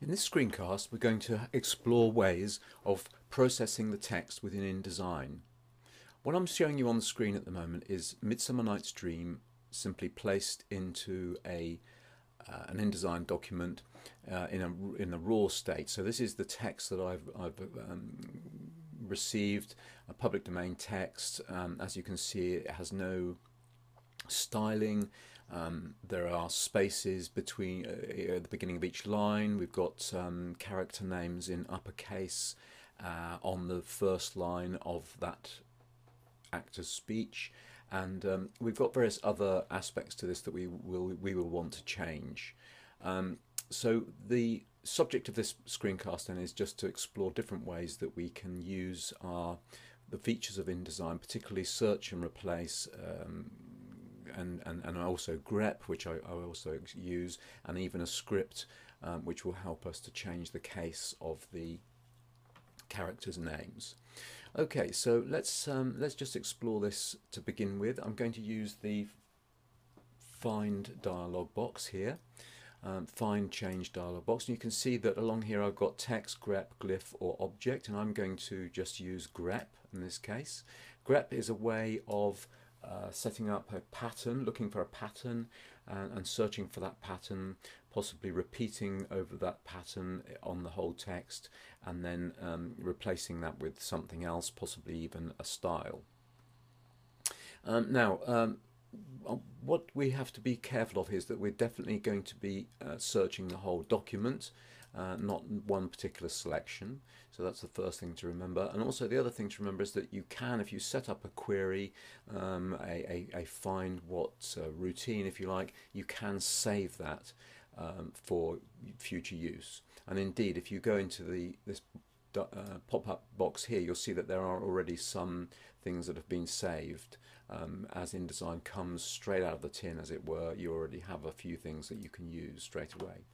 In this screencast we're going to explore ways of processing the text within InDesign. What I'm showing you on the screen at the moment is Midsummer Night's Dream simply placed into a uh, an InDesign document uh, in a in a raw state. So this is the text that I've, I've um, received, a public domain text. Um, as you can see, it has no styling. Um, there are spaces between uh, at the beginning of each line. We've got um, character names in uppercase uh, on the first line of that actor's speech, and um, we've got various other aspects to this that we will we will want to change. Um, so the subject of this screencast then is just to explore different ways that we can use our the features of InDesign, particularly search and replace, um, and, and, and also grep, which I, I also use, and even a script um, which will help us to change the case of the characters' names. Okay, so let's um, let's just explore this to begin with. I'm going to use the find dialog box here. Um, find change dialog box and you can see that along here I've got text, grep, glyph or object and I'm going to just use grep in this case. Grep is a way of uh, setting up a pattern, looking for a pattern and, and, searching for that pattern, possibly repeating over that pattern on the whole text and then um, replacing that with something else, possibly even a style. Um, now, um, what we have to be careful of is that we're definitely going to be uh, searching the whole document uh, not one particular selection. So that's the first thing to remember. And also the other thing to remember is that you can, if you set up a query, um, a, a, a, find what uh, routine, if you like, you can save that um, for future use. And indeed, if you go into the this uh, pop-up box here, you'll see that there are already some things that have been saved. Um, as InDesign comes straight out of the tin, as it were, you already have a few things that you can use straight away.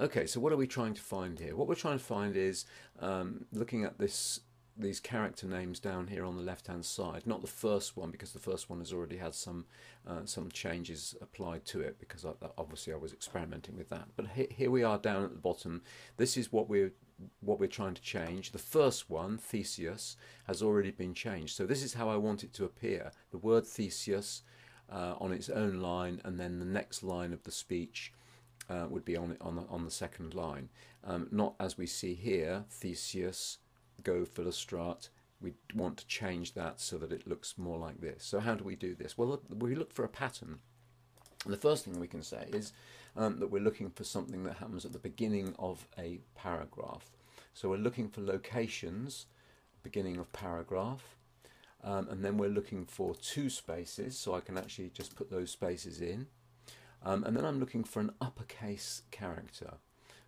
Okay, so what are we trying to find here? What we're trying to find is um, looking at this these character names down here on the left hand side. Not the first one because the first one has already had some uh, some changes applied to it because I, obviously I was experimenting with that. But he, here we are down at the bottom. This is what we're what we're trying to change. The first one Theseus has already been changed. So this is how I want it to appear. The word Theseus uh, on its own line and then the next line of the speech uh, would be on, on, the, on the second line. Um, not as we see here, Theseus, go Philostrate. We want to change that so that it looks more like this. So how do we do this? Well, we look for a pattern. And the first thing we can say is um, that we're looking for something that happens at the beginning of a paragraph. So we're looking for locations, beginning of paragraph, um, and then we're looking for two spaces, so I can actually just put those spaces in. Um, and then I'm looking for an uppercase character.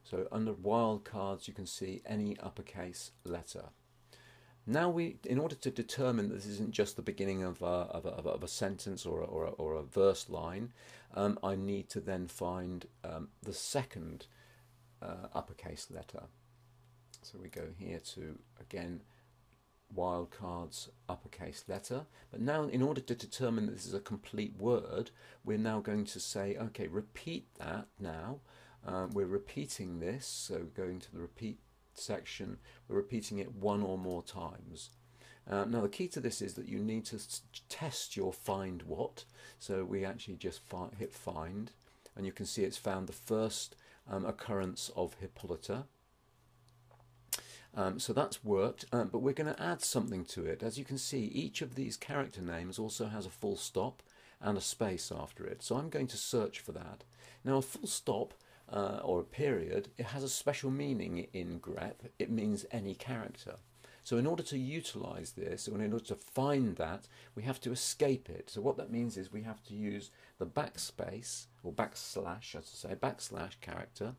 So under wildcards you can see any uppercase letter. Now we, in order to determine that this isn't just the beginning of a, of a, of a sentence or a, or a, or a verse line, um, I need to then find um, the second uh, uppercase letter. So we go here to, again, wildcards uppercase letter. But now in order to determine that this is a complete word, we're now going to say, okay, repeat that now. Uh, we're repeating this, so going to the repeat section, we're repeating it one or more times. Uh, now the key to this is that you need to test your find what. So we actually just fi hit find and you can see it's found the first um, occurrence of Hippolyta um, so that's worked, um, but we're going to add something to it. As you can see, each of these character names also has a full stop and a space after it. So I'm going to search for that. Now a full stop uh, or a period, it has a special meaning in grep. It means any character. So in order to utilize this, or in order to find that, we have to escape it. So what that means is we have to use the backspace, or backslash, as I say, backslash character,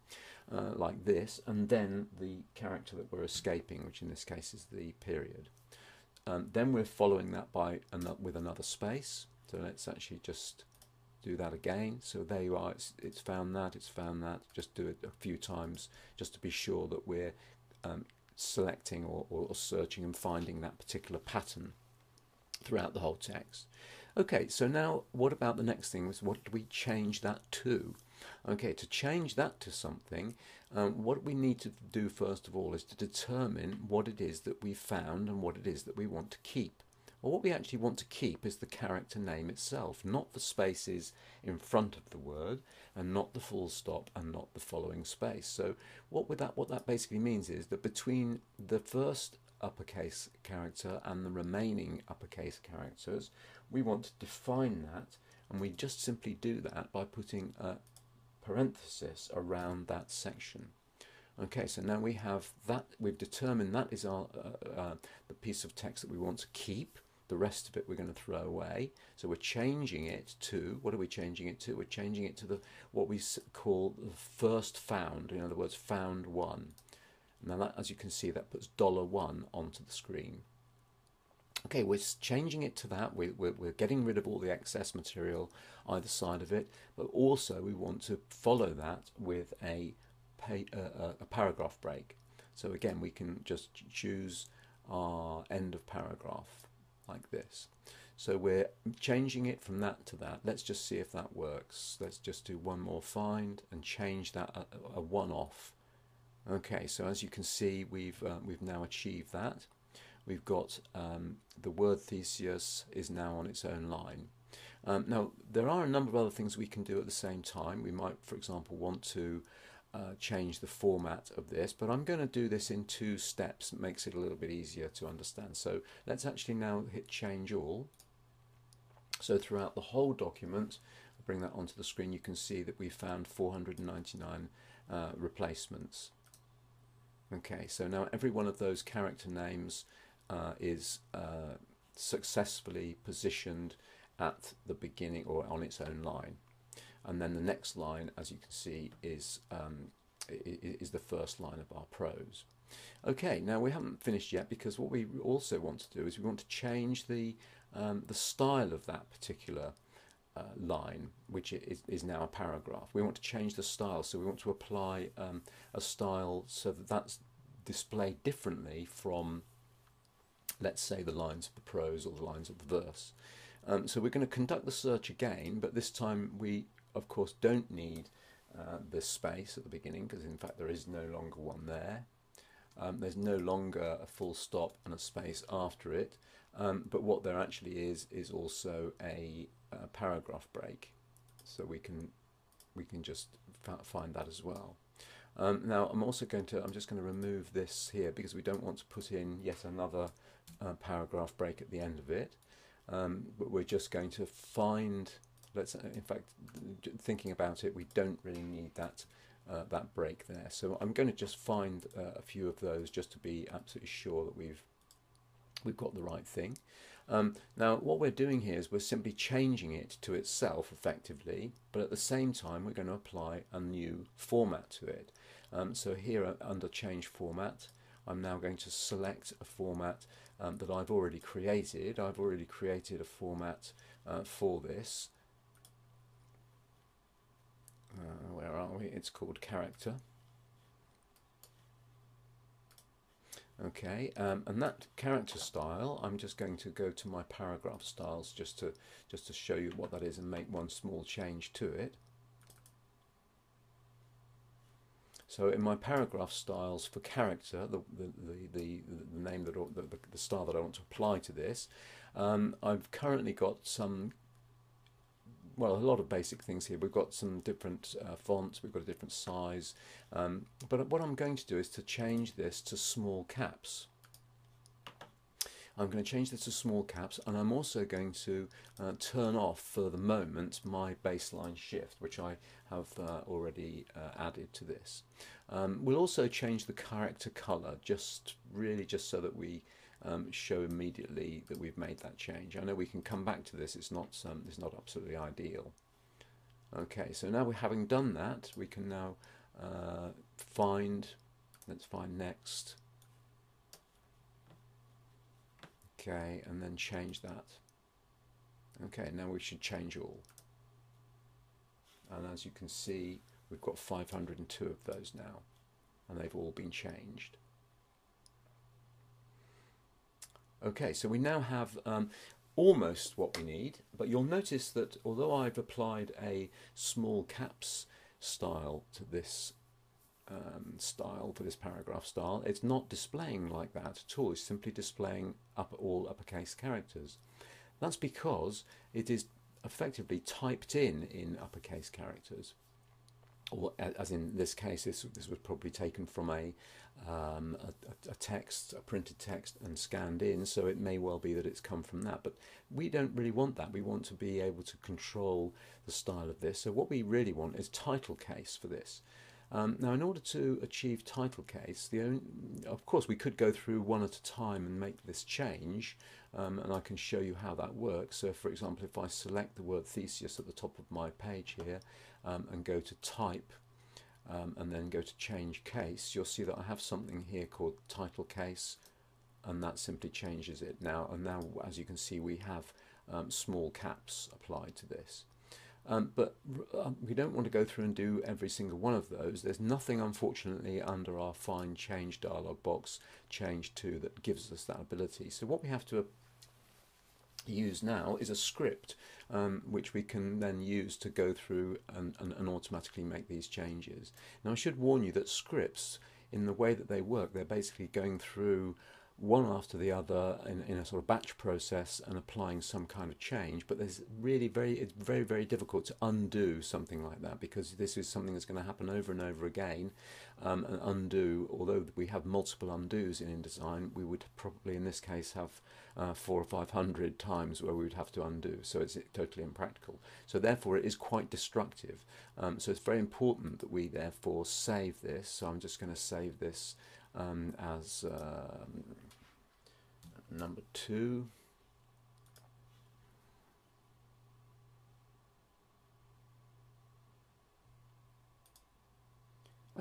uh, like this, and then the character that we're escaping, which in this case is the period. Um, then we're following that by with another space. So let's actually just do that again. So there you are, it's, it's found that, it's found that. Just do it a few times just to be sure that we're um, selecting or, or, searching and finding that particular pattern throughout the whole text. Okay, so now what about the next thing is what do we change that to? Okay, to change that to something, um, what we need to do first of all is to determine what it is that we found and what it is that we want to keep. Well, what we actually want to keep is the character name itself, not the spaces in front of the word, and not the full stop, and not the following space. So, what that what that basically means is that between the first uppercase character and the remaining uppercase characters, we want to define that, and we just simply do that by putting a parenthesis around that section. Okay, so now we have that, we've determined that is our uh, uh, the piece of text that we want to keep. The rest of it we're going to throw away. So we're changing it to, what are we changing it to? We're changing it to the what we call the first found, in other words, found one. Now that, as you can see, that puts dollar one onto the screen. Okay, we're changing it to that. We're, we're, we're, getting rid of all the excess material either side of it, but also we want to follow that with a, pay, uh, a paragraph break. So again, we can just choose our end of paragraph like this. So we're changing it from that to that. Let's just see if that works. Let's just do one more find and change that a, a one off. Okay, so as you can see, we've uh, we've now achieved that. We've got um, the word Theseus is now on its own line. Um, now there are a number of other things we can do at the same time. We might, for example, want to uh, change the format of this, but I'm going to do this in two steps. It makes it a little bit easier to understand. So let's actually now hit change all. So throughout the whole document, I'll bring that onto the screen, you can see that we found 499 uh, replacements. Okay, so now every one of those character names uh, is uh, successfully positioned at the beginning or on its own line and then the next line, as you can see, is um, is the first line of our prose. Okay, now we haven't finished yet because what we also want to do is we want to change the um, the style of that particular uh, line, which is, is now a paragraph. We want to change the style, so we want to apply um, a style so that that's displayed differently from, let's say, the lines of the prose or the lines of the verse. Um, so we're going to conduct the search again, but this time we of course, don't need uh, this space at the beginning because in fact there is no longer one there. Um, there's no longer a full stop and a space after it, um, but what there actually is is also a, a, paragraph break, so we can we can just find that as well. Um, now I'm also going to I'm just going to remove this here because we don't want to put in yet another uh, paragraph break at the end of it, um, but we're just going to find let's in fact thinking about it we don't really need that uh, that break there. So I'm going to just find uh, a few of those just to be absolutely sure that we've we've got the right thing. Um, now what we're doing here is we're simply changing it to itself effectively but at the same time we're going to apply a new format to it. Um, so here uh, under change format I'm now going to select a format um, that I've already created. I've already created a format uh, for this uh, where are we? It's called character. Okay, um, and that character style, I'm just going to go to my paragraph styles just to just to show you what that is and make one small change to it. So in my paragraph styles for character, the the the, the, the name that the, the style that I want to apply to this, um, I've currently got some well, a lot of basic things here. We've got some different uh, fonts, we've got a different size, um, but what I'm going to do is to change this to small caps. I'm going to change this to small caps and I'm also going to uh, turn off for the moment my baseline shift which I have uh, already uh, added to this. Um, we'll also change the character color just really just so that we um, show immediately that we've made that change. I know we can come back to this, it's not, um, it's not absolutely ideal. Okay, so now we're having done that, we can now uh, find, let's find next. Okay, and then change that. Okay, now we should change all. And as you can see, we've got 502 of those now, and they've all been changed. Okay, so we now have, um, almost what we need, but you'll notice that although I've applied a small caps style to this um, style, for this paragraph style, it's not displaying like that at all. It's simply displaying up all uppercase characters. That's because it is effectively typed in in uppercase characters as in this case, this, this was probably taken from a, um, a, a, text, a printed text, and scanned in, so it may well be that it's come from that. But we don't really want that. We want to be able to control the style of this. So what we really want is title case for this. Um, now, in order to achieve title case, the only, of course, we could go through one at a time and make this change, um, and I can show you how that works. So, for example, if I select the word Theseus at the top of my page here um, and go to Type, um, and then go to Change Case, you'll see that I have something here called Title Case, and that simply changes it now. And now, as you can see, we have um, small caps applied to this. Um, but uh, we don't want to go through and do every single one of those. There's nothing, unfortunately, under our Find Change dialog box, Change To, that gives us that ability. So what we have to use now is a script um, which we can then use to go through and, and, and automatically make these changes. Now I should warn you that scripts, in the way that they work, they're basically going through one after the other in, in a sort of batch process and applying some kind of change. But there's really very it's very very difficult to undo something like that because this is something that's going to happen over and over again. Um, and undo, although we have multiple undos in InDesign, we would probably in this case have uh, four or five hundred times where we would have to undo. So it's totally impractical. So therefore, it is quite destructive. Um, so it's very important that we therefore save this. So I'm just going to save this um, as um, number two.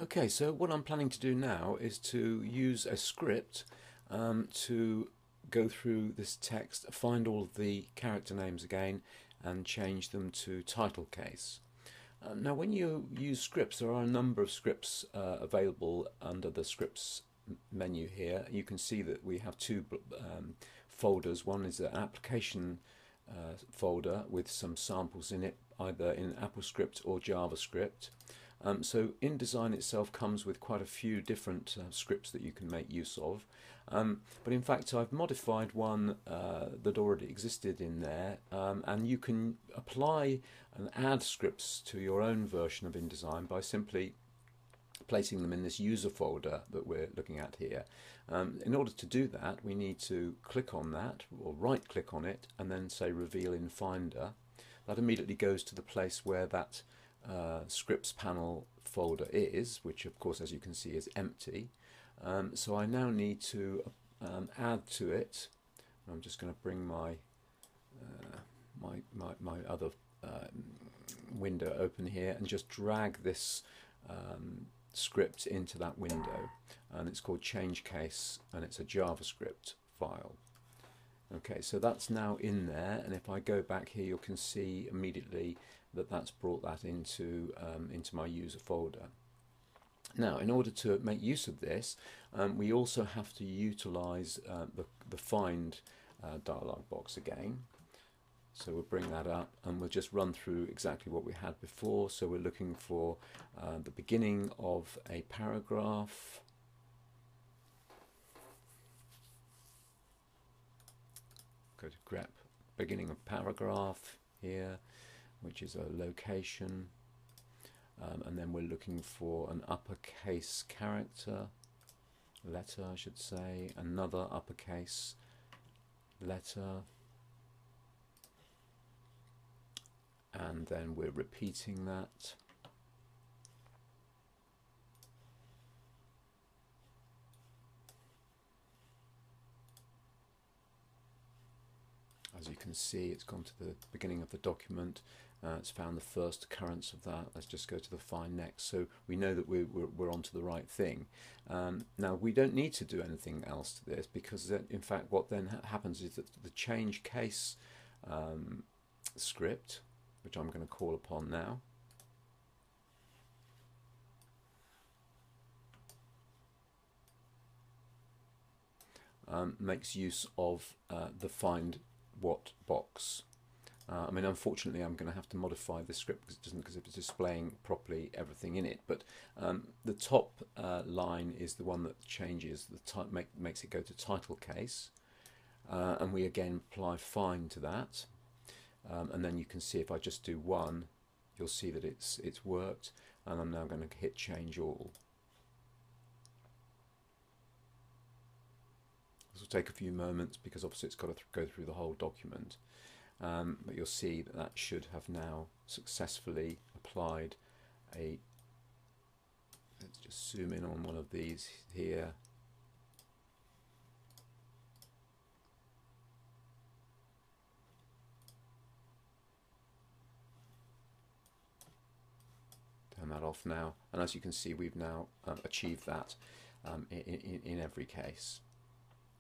Okay, so what I'm planning to do now is to use a script um, to go through this text, find all the character names again, and change them to title case. Uh, now, when you use scripts, there are a number of scripts uh, available under the scripts menu here. You can see that we have two um, folders. One is an application uh, folder with some samples in it, either in AppleScript or JavaScript. Um, so InDesign itself comes with quite a few different uh, scripts that you can make use of. Um, but in fact, I've modified one uh, that already existed in there, um, and you can apply and add scripts to your own version of InDesign by simply placing them in this user folder that we're looking at here. Um, in order to do that, we need to click on that, or right click on it, and then say Reveal in Finder. That immediately goes to the place where that uh, scripts panel folder is, which of course as you can see is empty. Um, so I now need to um, add to it, I'm just going to bring my, uh, my, my, my, other um, window open here and just drag this um, script into that window and it's called change case and it's a JavaScript file. Okay, so that's now in there, and if I go back here, you can see immediately that that's brought that into um, into my user folder. Now, in order to make use of this, um, we also have to utilize uh, the, the find uh, dialog box again. So we'll bring that up and we'll just run through exactly what we had before. So we're looking for uh, the beginning of a paragraph, go to grep beginning of paragraph here, which is a location. Um, and then we're looking for an uppercase character, letter I should say, another uppercase letter, and then we're repeating that. As you can see, it's gone to the beginning of the document. Uh, it's found the first occurrence of that. Let's just go to the find next. So we know that we're, we're, we're onto the right thing. Um, now, we don't need to do anything else to this because, in fact, what then ha happens is that the change case um, script, which I'm going to call upon now, um, makes use of uh, the find what box. Uh, I mean, unfortunately, I'm going to have to modify the script because it doesn't because it's displaying properly everything in it. But um, the top uh, line is the one that changes the type, make, makes it go to title case, uh, and we again apply find to that, um, and then you can see if I just do one, you'll see that it's it's worked, and I'm now going to hit change all. This will take a few moments because obviously it's got to th go through the whole document. Um, but you'll see that that should have now successfully applied a let's just zoom in on one of these here. Turn that off now. And as you can see we've now uh, achieved that um, in, in, in every case